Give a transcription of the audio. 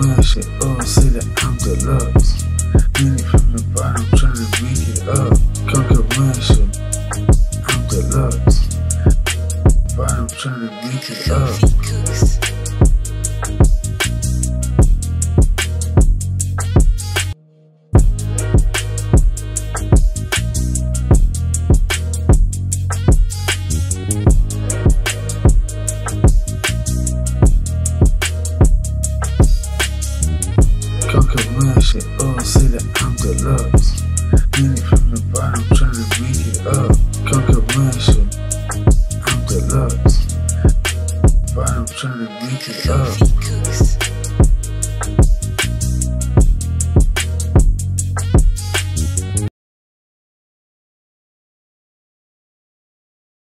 mansion. Oh, say that I'm deluxe. In it from the bottom, trying to make it up. Conquer mansion. I'm deluxe. Bottom, trying to make it up. Mansion. Oh, say that I'm deluxe. In it from the bottom, trying to make it up. Conquer mansion. I'm deluxe. Bottom, trying to make it up.